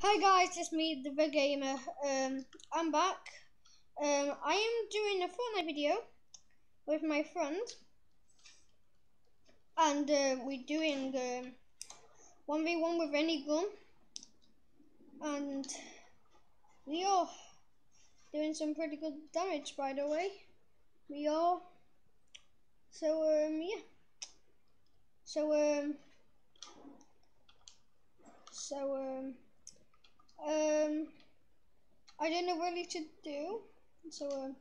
Hi guys, it's me, the Big Gamer. Um, I'm back. Um, I am doing a Fortnite video with my friend, and uh, we're doing um, one v one with any gun, and we are doing some pretty good damage, by the way. We are. So um, yeah. So um. So um. Um, I don't know really to do. So um,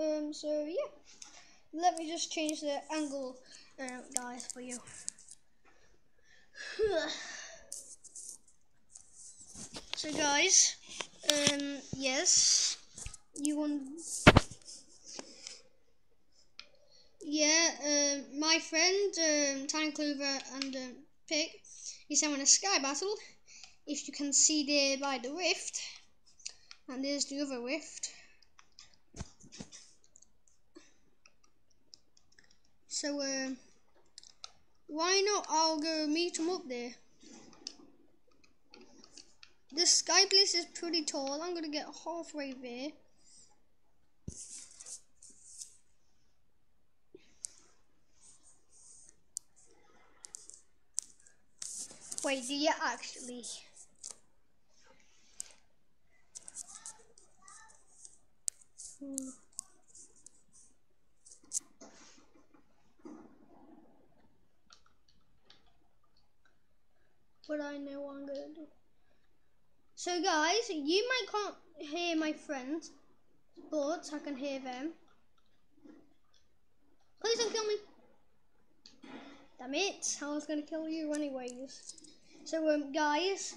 um, so yeah. Let me just change the angle, uh, guys, for you. so guys, um, yes, you want. Yeah, um, my friend, um, Tiny Clover and um, Pig, is having a sky battle. If you can see there by the rift, and there's the other rift. So, uh, why not? I'll go meet him up there. The sky place is pretty tall. I'm gonna get halfway there. Wait, do you actually? Hmm. But I know what I'm gonna do. So guys, you might can't hear my friends, but I can hear them. Please don't kill me. Damn it, I was gonna kill you anyways. So um guys,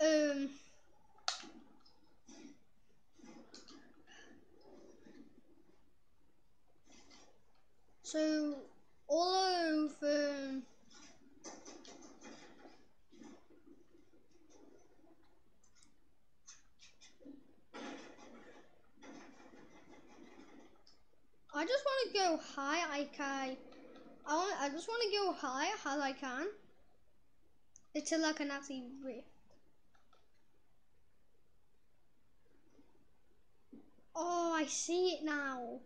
um So all of um I just want to go high. I can. I want. I just want to go high as I can until I can actually rift. Oh, I see it now.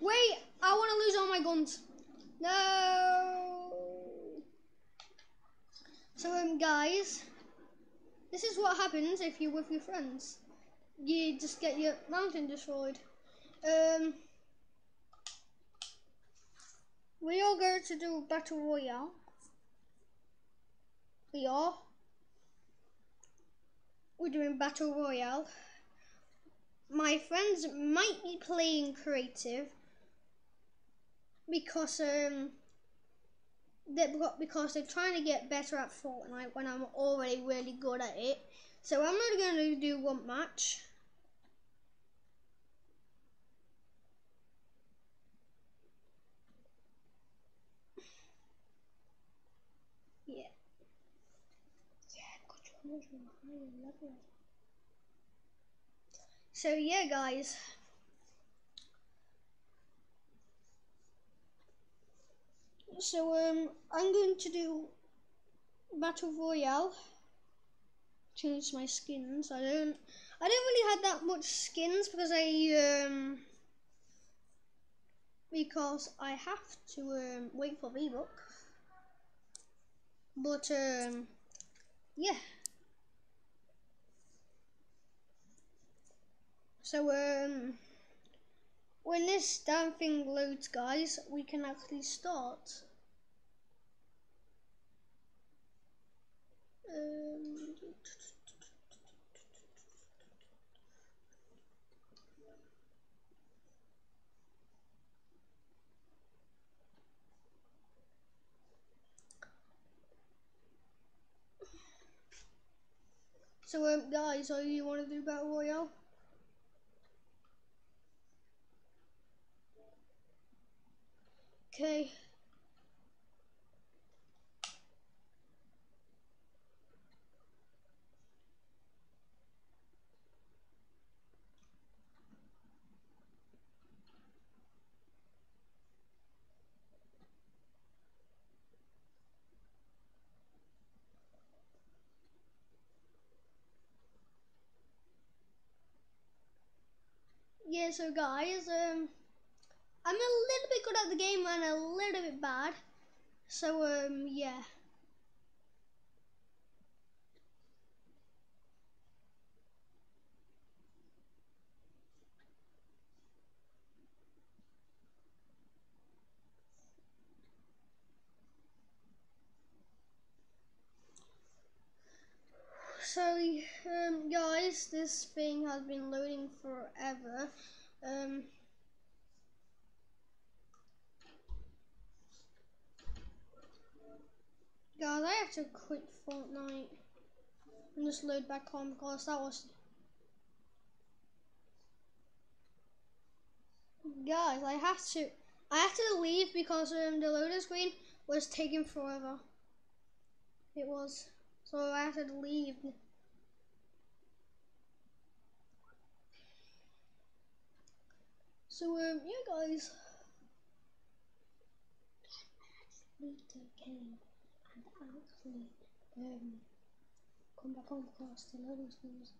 Wait, I want to lose all my guns. No. So, um, guys, this is what happens if you're with your friends. You just get your mountain destroyed. Um, we are going to do battle royale. We are. We're doing battle royale. My friends might be playing creative because um they because they're trying to get better at Fortnite when I'm already really good at it. So I'm not going to do one match. Yeah. Yeah, So yeah, guys. So um, I'm going to do battle royale. Change my skins. I don't. I don't really have that much skins because I um because I have to um, wait for V-Buck. But um, yeah. So um, when this damn thing loads, guys, we can actually start. Um, So, um, guys, so you want to do Battle Royale? Okay. yeah so guys um I'm a little bit good at the game and a little bit bad. So, um, yeah. So, um, guys, this thing has been loading forever. Um, guys, I have to quit Fortnite and just load back on because that was. Guys, I have to. I have to leave because um, the loading screen was taking forever. It was. So I have to leave. So um, yeah, guys. Leave the game um come back on because the loading screens.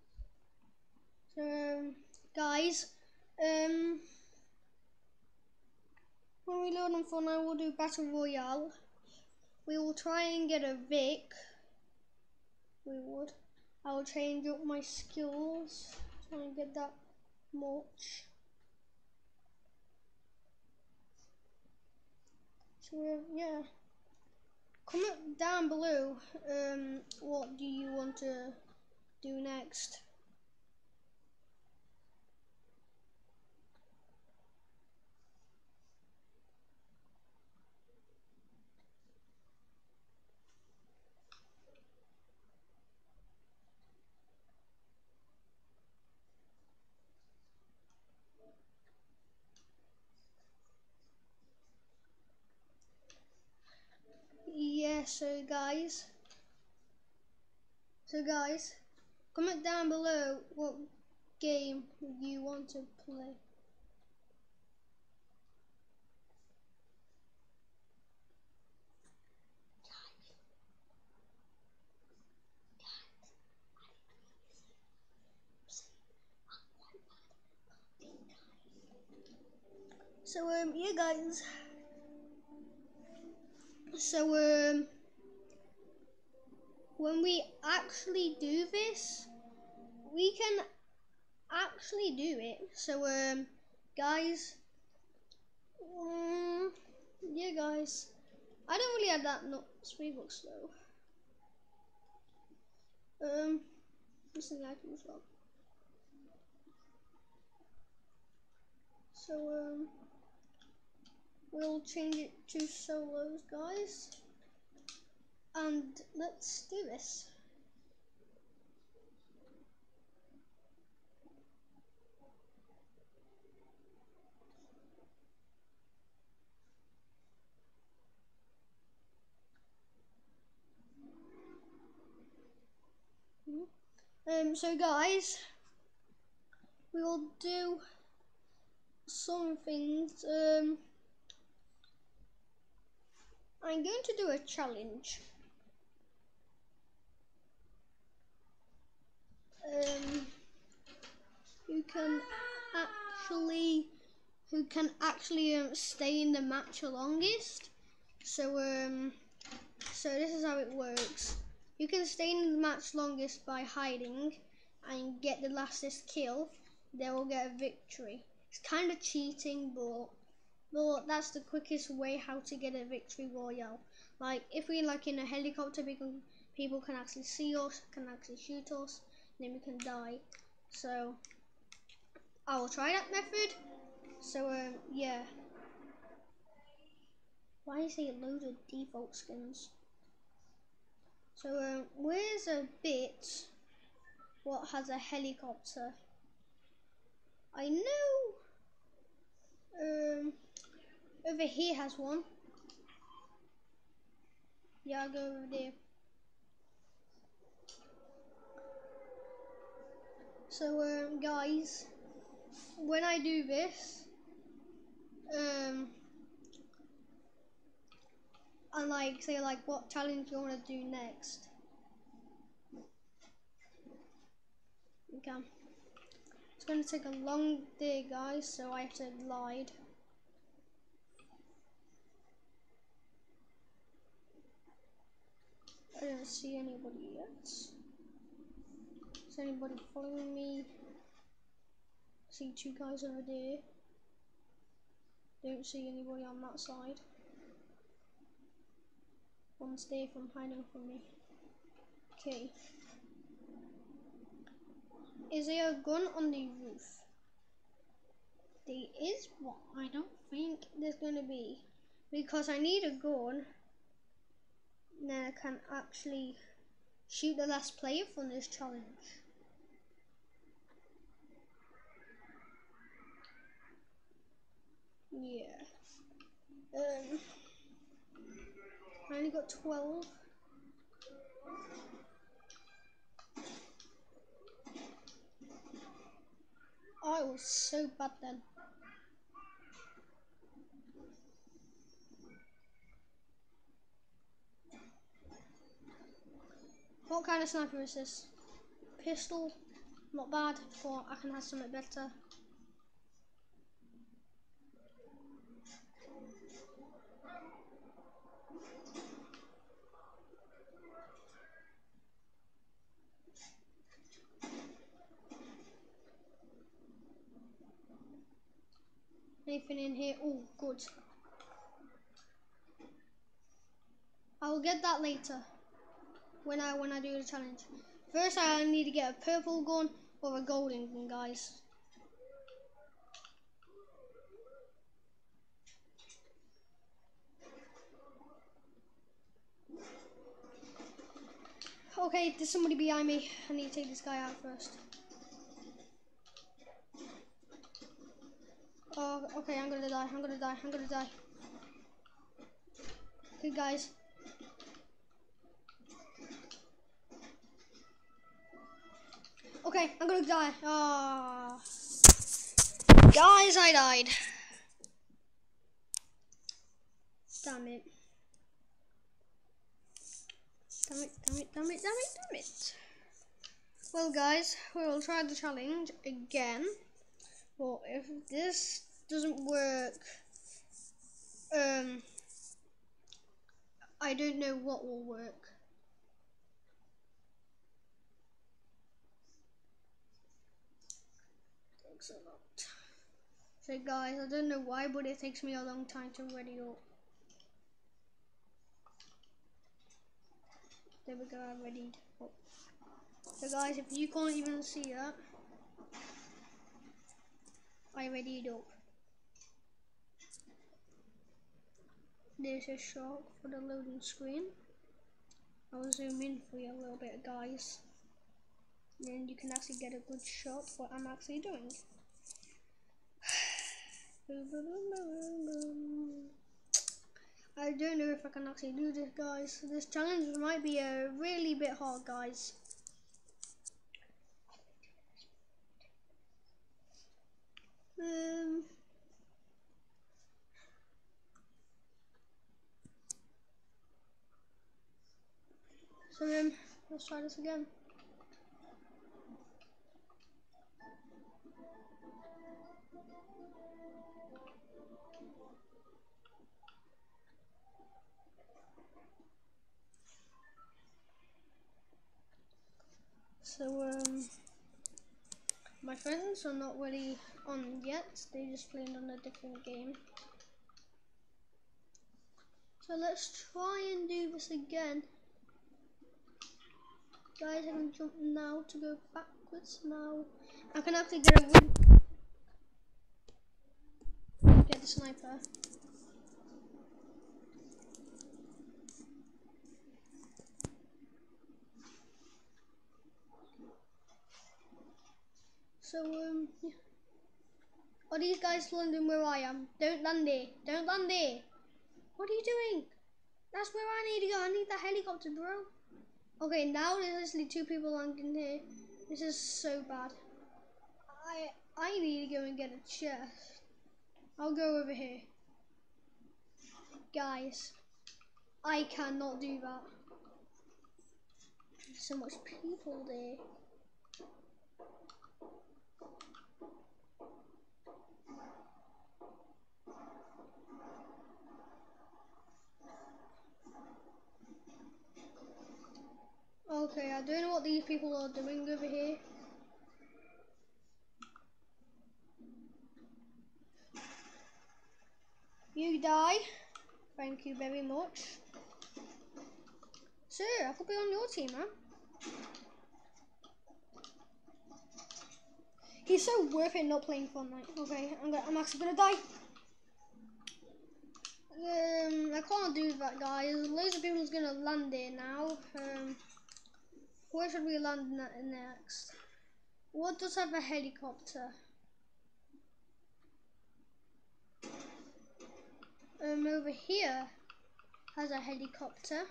So guys, um. When we load on Fortnite, we'll do Battle Royale. We will try and get a Vic we would. I will change up my skills, try and get that much. So yeah, comment down below. Um, what do you want to do next? yeah so guys. So guys comment down below what game you want to play. So um yeah guys. So um, when we actually do this, we can actually do it. So um, guys, um, yeah, guys, I don't really have that three books though. Um, just an item as well. So um. We'll change it to solos, guys. And let's do this. Um, so guys, we will do some things. Um, I'm going to do a challenge. Um, who can actually who can actually um, stay in the match the longest. So um, so this is how it works. You can stay in the match longest by hiding and get the lastest kill. They will get a victory. It's kind of cheating, but well, that's the quickest way how to get a victory royale. Like if we like in a helicopter, people people can actually see us, can actually shoot us, then we can die. So I will try that method. So um, yeah. Why is it loads of default skins? So um, where's a bit what has a helicopter? I know um over here has one. Yeah, I'll go over there. So, um, guys, when I do this, um, and like say like what challenge you want to do next. Okay. It's gonna take a long day, guys, so I have to glide. I don't see anybody yet. Anybody following me? See two guys over there. Don't see anybody on that side. One's there from hiding from me. Okay. Is there a gun on the roof? There is one. I don't think there's gonna be. Because I need a gun. Then I can actually shoot the last player from this challenge. Yeah. Um, I only got 12. I was so bad then. What kind of sniper is this? Pistol, not bad, but I can have something better. Anything in here? Oh, good. I will get that later when I when I do the challenge. First, I need to get a purple gun or a golden gun, guys. Okay, there's somebody behind me. I need to take this guy out first. Oh, okay, I'm gonna die. I'm gonna die. I'm gonna die. Okay, guys. Okay, I'm gonna die. Ah. Guys, I died. Damn it. Damn it, damn it, damn it, damn it, damn it. Well, guys, we will try the challenge again. Well, if this doesn't work, um, I don't know what will work. Takes a lot. So guys, I don't know why, but it takes me a long time to ready up. There we go, I readied up. So guys, if you can't even see that, I readied up. There's a shot for the loading screen. I'll zoom in for you a little bit guys. And you can actually get a good shot what I'm actually doing. I don't know if I can actually do this guys. This challenge might be a really bit hard guys. Um, So um, let's try this again. So um, my friends are not really on yet, they just playing on a different game. So let's try and do this again. Guys, I can jump now to go backwards now. I can actually get a win. Get the sniper. So, um, yeah. Are these guys landing where I am? Don't land there. Don't land there. What are you doing? That's where I need to go. I need the helicopter, bro. Okay, now there's actually two people landing here. This is so bad. I I need to go and get a chest. I'll go over here. Guys, I cannot do that. There's so much people there. Okay, I don't know what these people are doing over here. You die. Thank you very much. Sir, I could be on your team, man. He's so worth it not playing Fortnite. Okay, I'm, gonna, I'm actually gonna die. Um, I can't do that, guys. Loads of people's gonna land here now. Um, where should we land next? What does have a helicopter? Um, over here has a helicopter.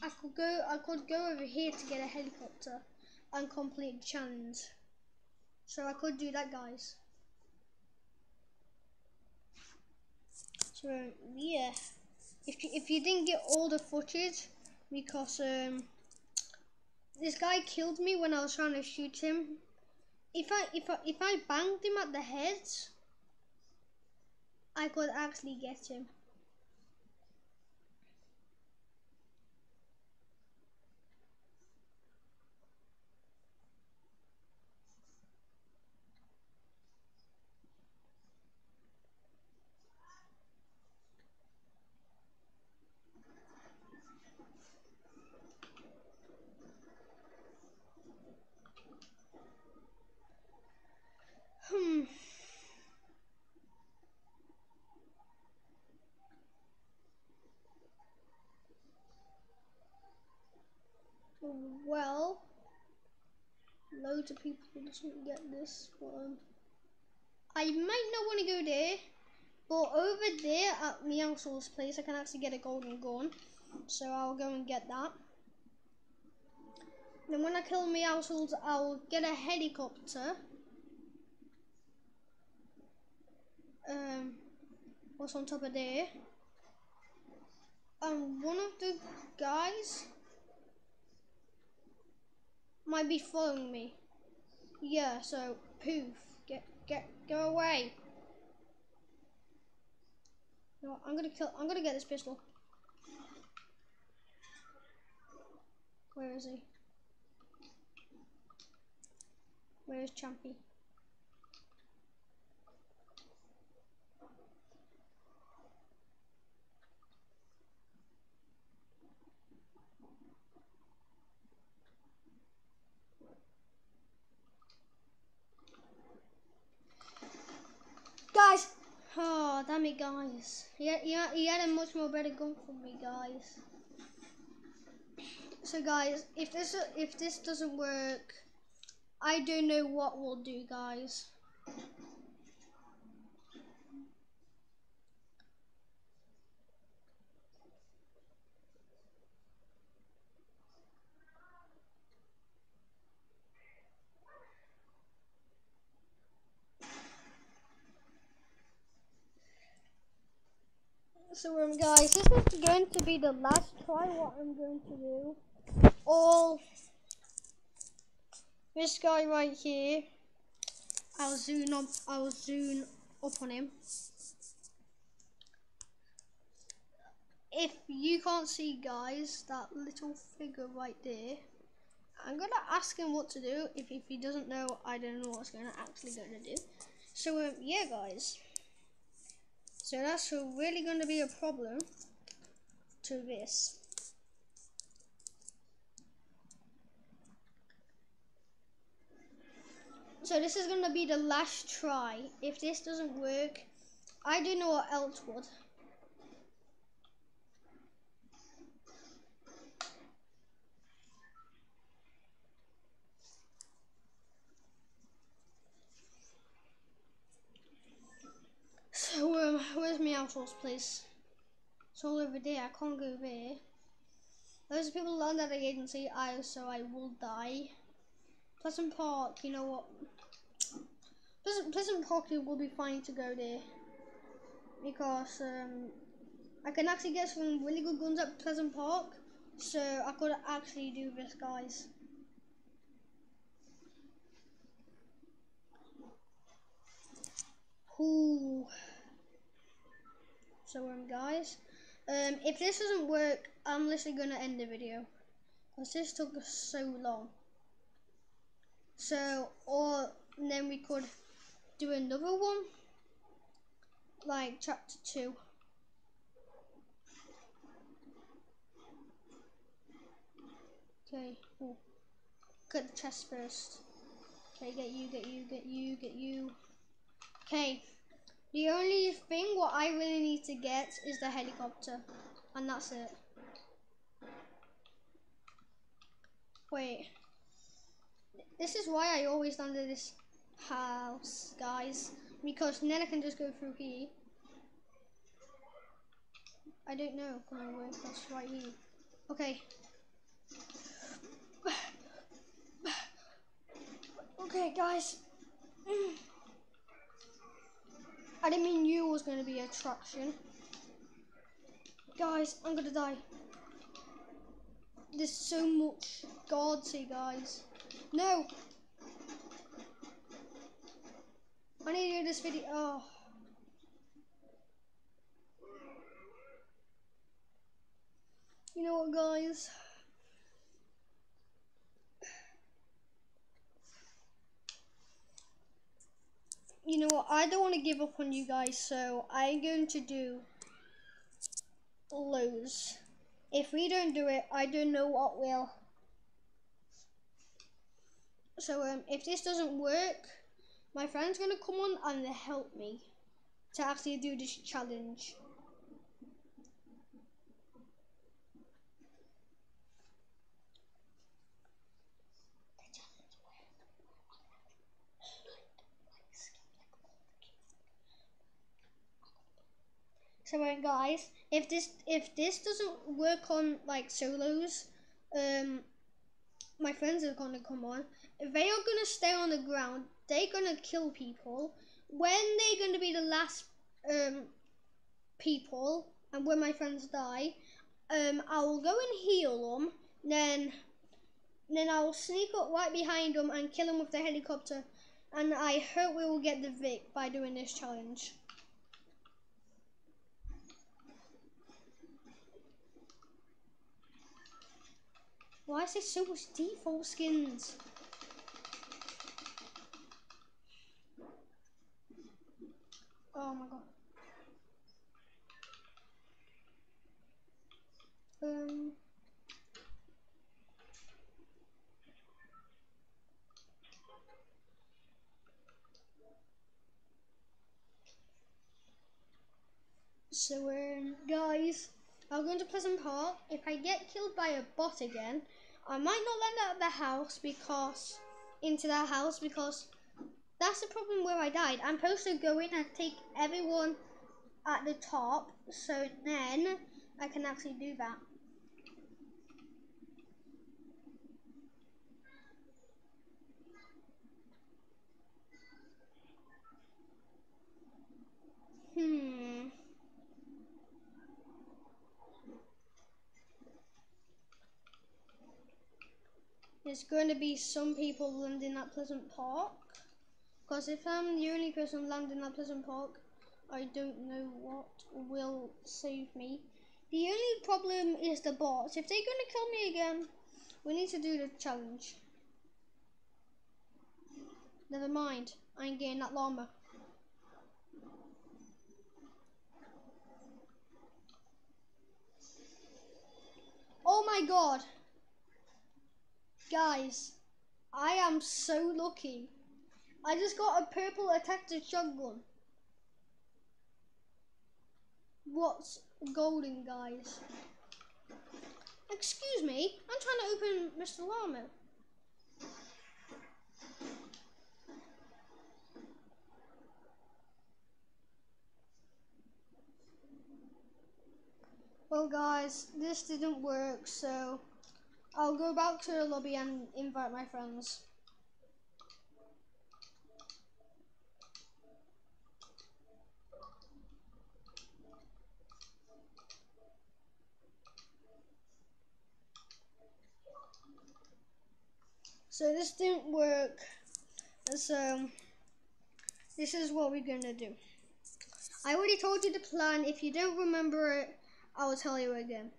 I could go. I could go over here to get a helicopter and complete the challenge. So I could do that, guys. So yeah, if you, if you didn't get all the footage because um, this guy killed me when I was trying to shoot him. If I if I if I banged him at the head, I could actually get him. Hmm. Well, loads of people doesn't get this one. I might not want to go there, but over there at Meowscles' place, I can actually get a golden gun. So I'll go and get that. Then when I kill Meowscles, I'll get a helicopter. Um, what's on top of there? And one of the guys might be following me. Yeah, so poof, get get go away. No, I'm gonna kill. I'm gonna get this pistol. Where is he? Where is Champy? Guys! Guys. He, had, he had a much more better gun for me, guys. So, guys, if this if this doesn't work, I don't know what we'll do, guys. So um, guys, this is going to be the last try what I'm going to do. All this guy right here, I'll zoom up I'll zoom up on him. If you can't see guys, that little figure right there, I'm gonna ask him what to do. If if he doesn't know, I don't know what's gonna actually gonna do. So um, yeah guys. So that's really going to be a problem to this. So this is going to be the last try. If this doesn't work, I don't know what else would. Where's my outsource place? It's all over there. I can't go there. Those people land at the agency, I so I will die. Pleasant Park, you know what? Pleasant, Pleasant Park it will be fine to go there because um, I can actually get some really good guns at Pleasant Park, so I could actually do this, guys. Ooh. So um, guys, Um, if this doesn't work, I'm literally gonna end the video because this took so long. So, or then we could do another one, like chapter two. Okay, oh. get the chest first. Okay, get you, get you, get you, get you. Okay, the only thing what I really need to get is the helicopter, and that's it. Wait, this is why I always in this house, guys, because then I can just go through here. I don't know, come on, wait, that's right here. Okay. Okay, guys. I didn't mean you was going to be attraction. Guys, I'm going to die. There's so much guards here, guys. No. I need to do this video. Oh. You know what, guys? You know what? I don't want to give up on you guys, so I'm going to do lows. If we don't do it, I don't know what will. So um, if this doesn't work, my friend's going to come on and help me to actually do this challenge. So um, guys, if this if this doesn't work on like solos, um, my friends are gonna come on. If they are gonna stay on the ground. They're gonna kill people. When they're gonna be the last um people, and when my friends die, um, I will go and heal them. Then, then I will sneak up right behind them and kill them with the helicopter. And I hope we will get the Vic by doing this challenge. Why is there so much default skins? Oh my god. Um. So, guys, I'll go into Pleasant Park. If I get killed by a bot again, I might not land at the house because into that house because that's the problem where I died. I'm supposed to go in and take everyone at the top, so then I can actually do that. Hmm. There's going to be some people landing at Pleasant Park. Because if I'm the only person landing at Pleasant Park, I don't know what will save me. The only problem is the bots. If they're going to kill me again, we need to do the challenge. Never mind. I ain't getting that llama. Oh my god. Guys, I am so lucky. I just got a purple attached shotgun. What's golden, guys? Excuse me, I'm trying to open Mr. Llama. Well guys, this didn't work, so I'll go back to the lobby and invite my friends. So this didn't work. So this is what we're gonna do. I already told you the plan. If you don't remember it, I will tell you again.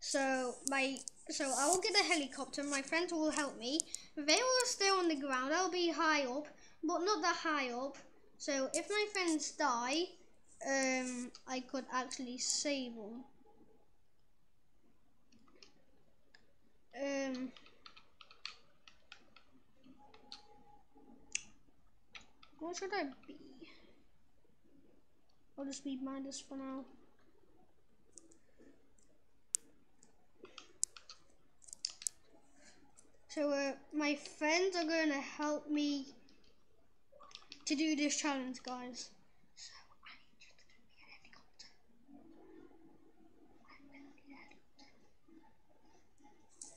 So my so I will get a helicopter. My friends will help me. They will stay on the ground. I'll be high up, but not that high up. So if my friends die, um, I could actually save them. Um. What should I be? I'll just be minus for now. So uh, my friends are going to help me to do this challenge, guys. So.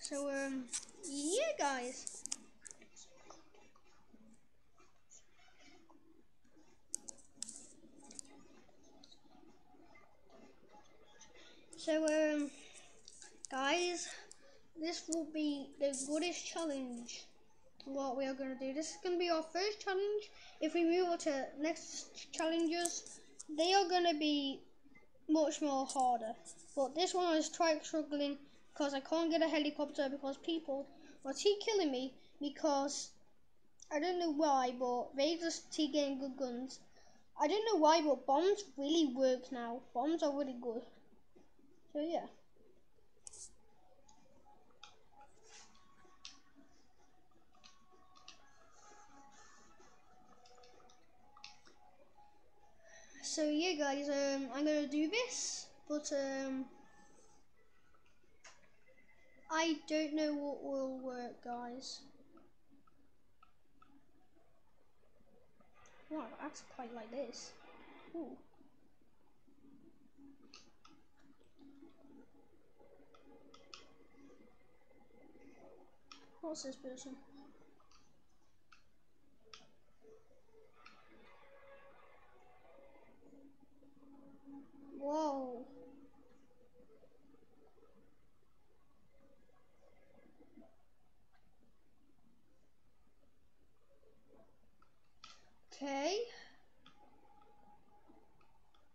So um, yeah, guys. So um, guys this will be the goodest challenge what we are going to do. This is going to be our first challenge. If we move on to next challenges, they are going to be much more harder. But this one is quite struggling because I can't get a helicopter because people are keep killing me because I don't know why, but they just keep getting good guns. I don't know why, but bombs really work now. Bombs are really good. So yeah. So yeah guys um i'm gonna do this but um i don't know what will work guys wow that's quite like this Ooh. What's this person? Whoa. Okay.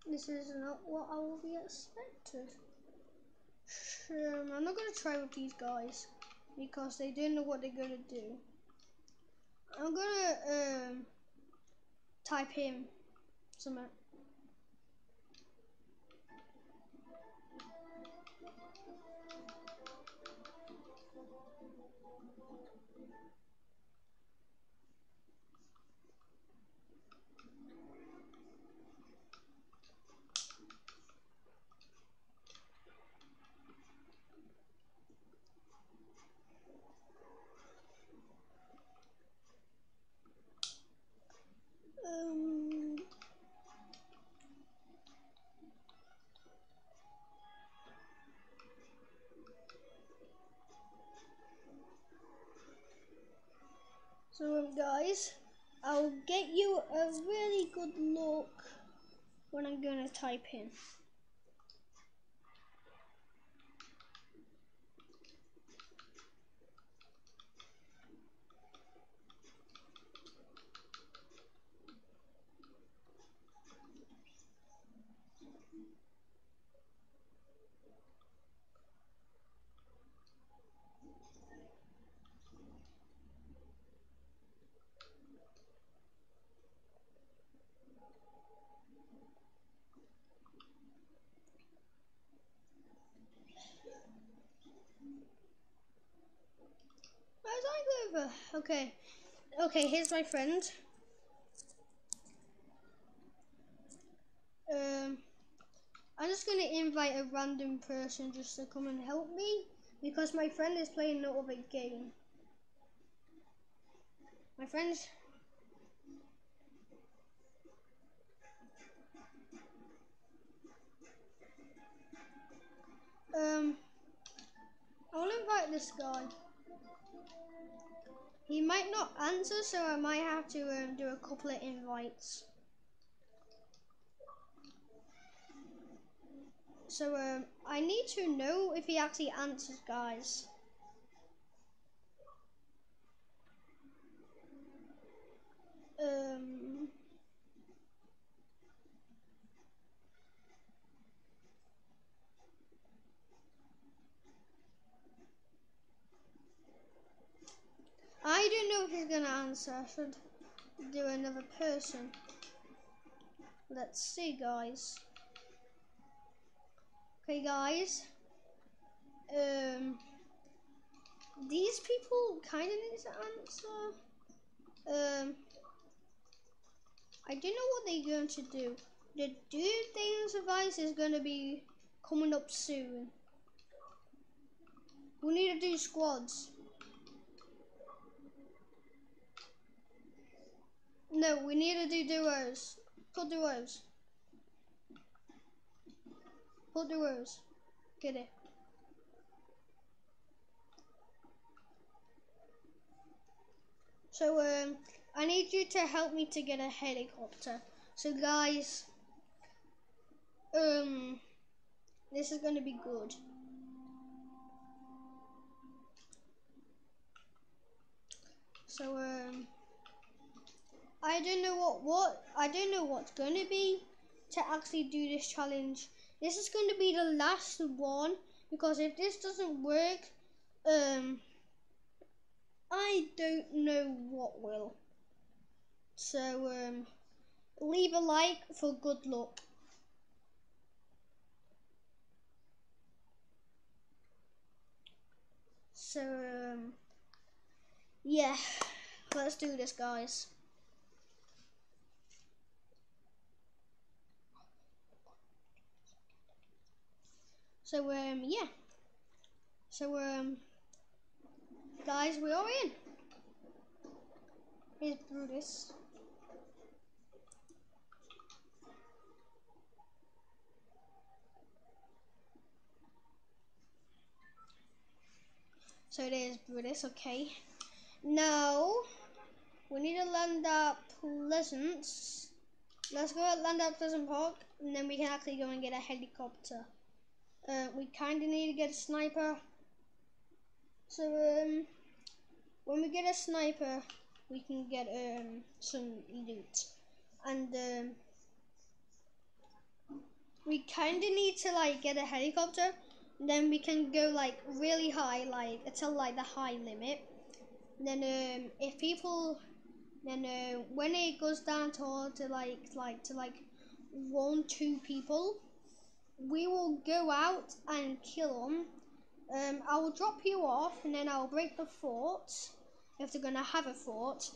This is not what I will be expected. Um, I'm not going to try with these guys because they don't know what they're going to do. I'm going to um, type in something. I'll get you a really good look when I'm gonna type in. Okay. Okay, here's my friend. Um, I'm just gonna invite a random person just to come and help me because my friend is playing another game. My friend's Um, I'll invite this guy. He might not answer, so I might have to um, do a couple of invites. So um, I need to know if he actually answers, guys. Um. Know if he's gonna answer. I should do another person. Let's see, guys. Okay, guys. Um, these people kind of need to answer. Um, I don't know what they're going to do. The dude things advice is going to be coming up soon. We need to do squads. No, we need to do duos. Put duos. Put duos. Get it. So, um, I need you to help me to get a helicopter. So, guys, um, this is going to be good. So, um, I don't know what, what, I don't know what's going to be to actually do this challenge. This is going to be the last one because if this doesn't work, um, I don't know what will. So, um, leave a like for good luck. So, um, yeah, let's do this, guys. So, um, yeah. So, um, guys, we are in. Here's Brutus. So there's Brutus, okay. Now, we need to land at Pleasance. Let's go land at Pleasant Park, and then we can actually go and get a helicopter. Uh, we kind of need to get a sniper. So, um, when we get a sniper, we can get um, some loot. And um, we kind of need to like get a helicopter then we can go like really high like until like the high limit then um, if people then uh, when it goes down to, to like like to like one two people we will go out and kill them um, I will drop you off and then I'll break the fort if they're gonna have a fort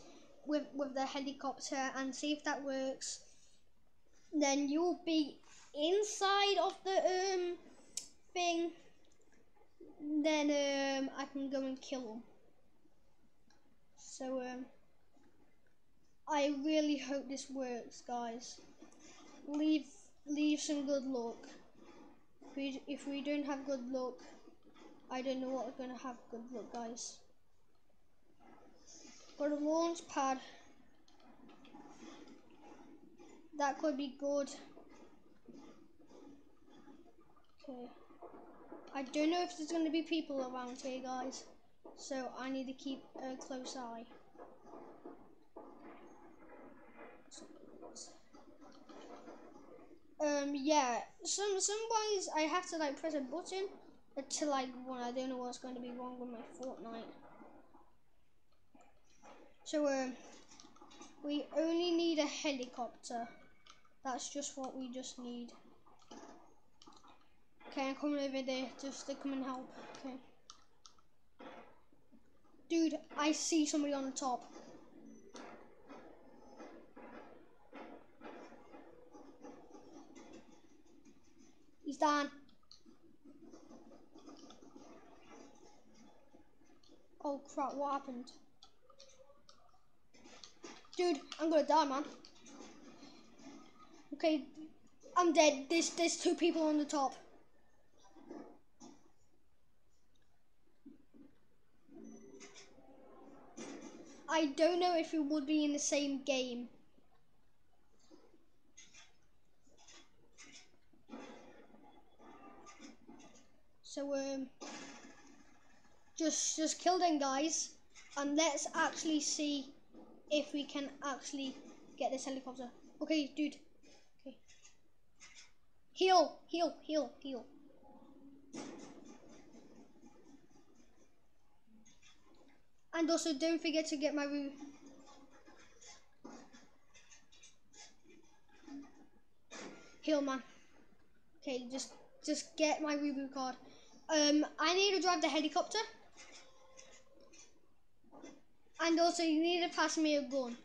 with with the helicopter and see if that works then you'll be inside of the um thing, then um, I can go and kill them. So um, I really hope this works, guys. Leave leave some good luck. If we, if we don't have good luck, I don't know what we're gonna have good luck, guys. Got a launch pad. That could be good. Okay. I don't know if there's going to be people around here, guys. So I need to keep a close eye. Um, yeah, some some I have to like press a button to like I don't know what's going to be wrong with my Fortnite. So um, we only need a helicopter. That's just what we just need. Okay, I'm coming over there just to come and help. Okay. Dude, I see somebody on the top. Oh crap, what happened? Dude, I'm gonna die, man. Okay, I'm dead. There's, there's two people on the top. I don't know if it would be in the same game. So um, just just kill them guys, and let's actually see if we can actually get this helicopter. Okay, dude. Okay. Heal, heal, heal, heal. And also, don't forget to get my room. Heal man. Okay, just just get my reboot card. Um, I need to drive the helicopter. And also, you need to pass me a gun.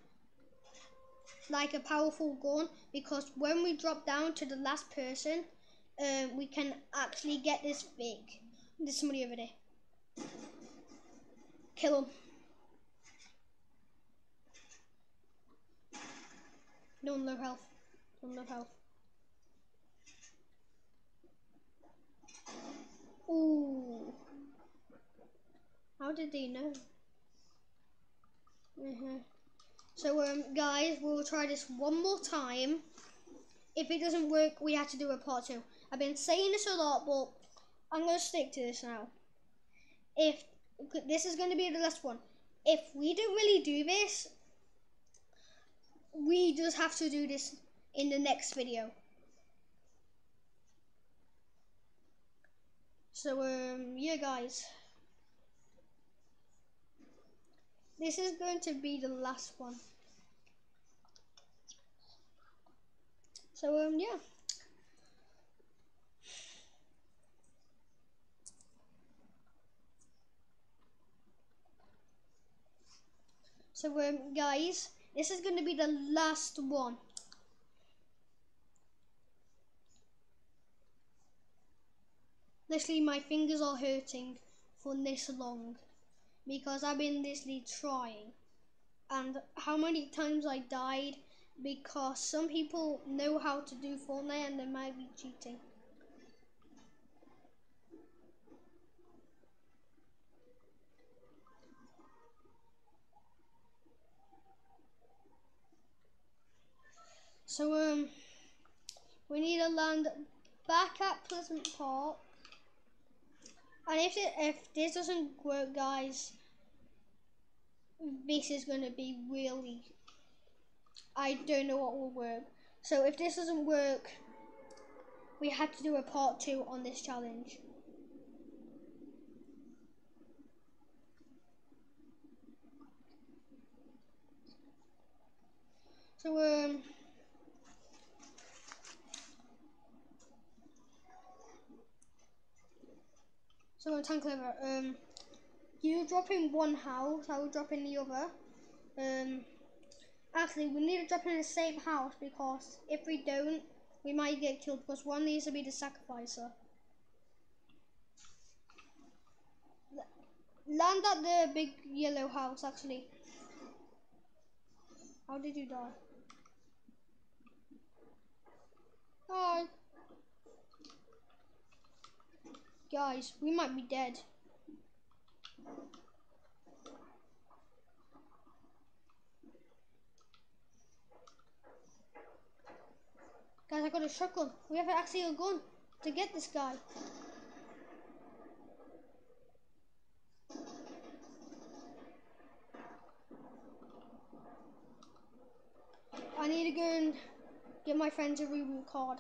Like a powerful gun, because when we drop down to the last person, um, we can actually get this big. There's somebody over there. Kill him. No low health. No low health. Ooh. How did they know? Mm -hmm. So, um, guys, we'll try this one more time. If it doesn't work, we have to do a part two. I've been saying this a lot, but I'm going to stick to this now. If this is going to be the last one, if we don't really do this, we just have to do this in the next video. So, um, yeah, guys. This is going to be the last one. So, um, yeah. So, um, guys, this is going to be the last one. Literally, my fingers are hurting for this long because I've been literally trying. And how many times I died because some people know how to do Fortnite and they might be cheating. So um, we need to land back at Pleasant Park and if it, if this doesn't work, guys, this is gonna be really. I don't know what will work. So if this doesn't work, we have to do a part two on this challenge. So um. So Tank Clever, um, you drop in one house, I will drop in the other. Um, actually, we need to drop in the same house because if we don't, we might get killed because one needs to be the sacrificer. Land at the big yellow house, actually. How did you die? Hi. Guys, we might be dead. Guys, I got a shotgun. We have actually a gun to get this guy. I need to go and get my friends a reboot card.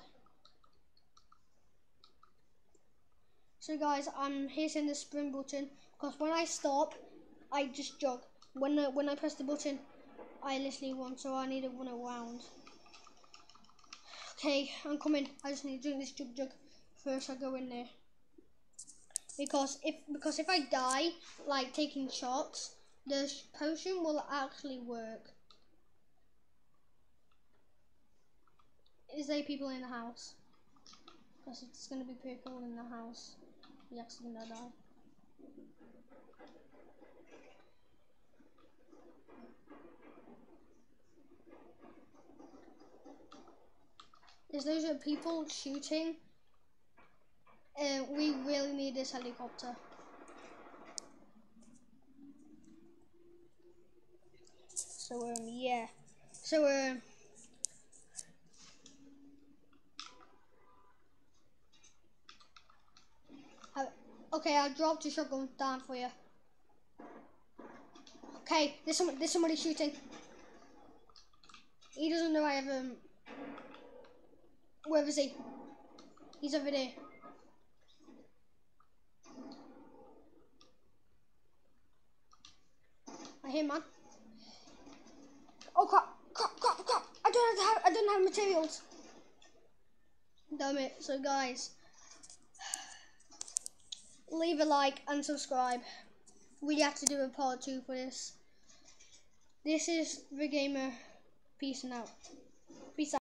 So guys, I'm hitting the sprint button because when I stop, I just jog. When uh, when I press the button, I literally run. So I need to run around. Okay, I'm coming. I just need to drink this chug jug first. I go in there because if because if I die like taking shots, the potion will actually work. Is there people in the house? Because it's gonna be people in the house. He's gonna die. Is those are people shooting? Uh, we really need this helicopter. So um yeah. So um Okay, I'll drop the shotgun down for you. Okay, there's some there's somebody shooting. He doesn't know I have um where is he? He's over there. here, man. Oh crap! Crap! Crap! Crap! I don't have. I don't have materials. Damn it! So guys, leave a like and subscribe. We have to do a part two for this. This is the gamer. Peace and out.